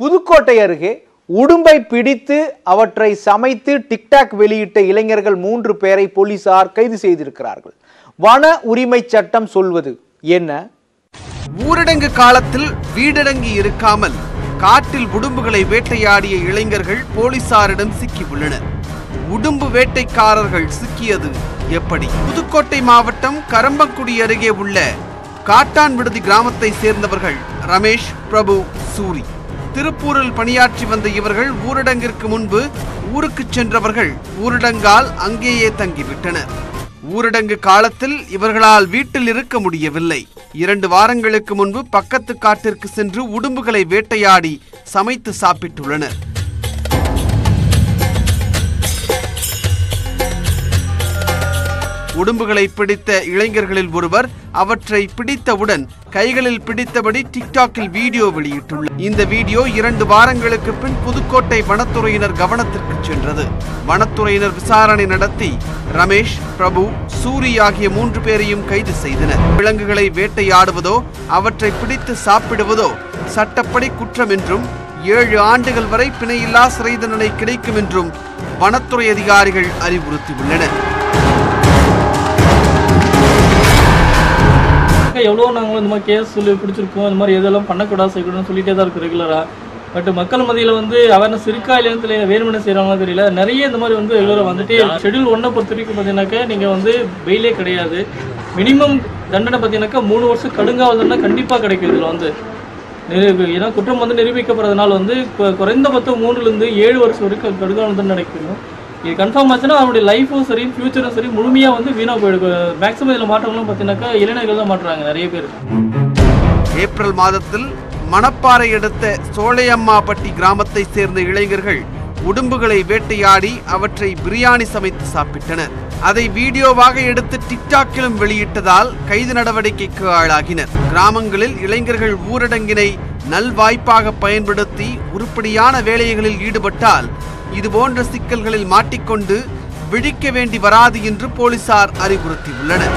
புதுக்கோட்டை அருகே உடும்பை பிடித்து அவற்றை சமைத்து டிக்டாக் வெளியிட்ட இளைஞர்கள் மூன்று பேரை போலீசார் கைது செய்திருக்கிறார்கள். வன உரிமை சட்டம் சொல்வது என்ன? ஊரடங்கு காலத்தில் வீடடங்கி இருக்காமல் காட்டில் உடும்புகளை வேட்டையாடிய இளைஞர்கள் போலீசாரிடம் சிக்கி உள்ளனர் உடும்பு வேட்டைக்காரர்கள் சிக்கியது எப்படி? புதுக்கோட்டை மாவட்டம் கரம்பக்குடி அருகே உள்ள காட்டான் விடுதி கிராமத்தை சேர்ந்தவர்கள் ரமேஷ் பிரபு சூரி. திருப்பூரில் பணியாற்றி வந்த இவர்கள் ஊரடங்கிற்கு முன்பு ஊருக்கு சென்றவர்கள் ஊரடங்கால் அங்கேயே தங்கிவிட்டனர். ஊரடங்கு காலத்தில் இவர்களால் வீட்டில் இருக்க முடியவில்லை. இரண்டு வாரங்களுக்கு முன்பு பக்கத்து காட்டிற்கு சென்று உடும்புகளை வேட்டையாடி சமைத்து சாப்பிட்டுள்ளனர். உடும்புகளை பிடித்த இளைஞர்களில் ஒருவர் அவற்றை பிடித்தவுடன் கைகளில் பிடித்தபடி டிக்டாக்கில் வீடியோ வெளியிட்டுள்ளார். இந்த வீடியோ இரண்டு வாரங்களுக்கு பின் புதுக்கோட்டை வனத்துறையினர் கவனத்திற்கு சென்றது. வனத்துறையினர் விசாரணை நடத்தி ரமேஷ் பிரபு சூரி ஆகிய மூன்று பேரையும் கைது செய்தனர். விலங்குகளை வேட்டையாடுவதோ அவற்றை பிடித்து சாப்பிடுவதோ சட்டப்படி குற்றம் என்றும் ஏழு ஆண்டுகள் வரை பிணையில்லா சிறை தண்டனை கிடைக்கும் என்றும் வனத்துறை அதிகாரிகள் அறிவுறுத்தியுள்ளனர். எவ்வளோ நாங்களும் இந்த மாதிரி கேஸ் சொல்லி பிடிச்சிருக்கோம் இந்த மாதிரி எதெல்லாம் பண்ணக்கூடாது செய்யக்கூடாதுன்னு சொல்லிட்டே தான் இருக்குது ரெகுலராக பட் மக்கள் மத்தியில் வந்து அவேர்னஸ் இருக்கா இல்லைன்னு தெரியல வேணுமென செய்கிறாங்களோ தெரியல. நிறைய இந்த மாதிரி வந்து ரெகுலராக வந்துட்டு ஷெடியூல் ஒன்றை பொறுத்த வரைக்கும் பார்த்தீங்கன்னாக்கா நீங்கள் வந்து பெயிலே கிடையாது. மினிமம் தண்டனை பார்த்தீங்கன்னாக்கா மூணு வருஷம் கடுங்காவதுன்னா கண்டிப்பாக கிடைக்கும் இதில் வந்து. நிரூபி ஏன்னா குற்றம் வந்து நிரூபிக்கப்படுறதுனால வந்து இப்போ குறைந்தபட்சம் மூணுலேருந்து ஏழு வருஷம் வரைக்கும் கடுங்காவல் தண்டனை கிடைக்கும் இது கன்ஃபார்ம் ஆச்சுன்னா அவனுடைய லைஃபும் சரி ஃபியூச்சரும் சரி முழுமையாக வந்து வீணாக போயிடுது. மேக்ஸிமம் இதில் மாற்றவங்களும் பார்த்தீங்கன்னாக்கா இளைஞர்கள் தான் மாட்டுறாங்க நிறைய பேர். ஏப்ரல் மாதத்தில் மணப்பாறை அடுத்த சோழையம்மாப்பட்டி கிராமத்தை சேர்ந்த இளைஞர்கள் உடும்புகளை வேட்டையாடி அவற்றை பிரியாணி சமைத்து சாப்பிட்டனர். அதை வீடியோவாக எடுத்து டிக்டாக்கிலும் வெளியிட்டதால் கைது நடவடிக்கைக்கு ஆளாகினர். கிராமங்களில் இளைஞர்கள் ஊரடங்கினை நல்வாய்ப்பாக பயன்படுத்தி உருப்படியான வேலைகளில் ஈடுபட்டால் இதுபோன்ற சிக்கல்களில் மாட்டிக்கொண்டு விழிக்க வேண்டி வராது என்று போலீசார் அறிவுறுத்தியுள்ளனர்.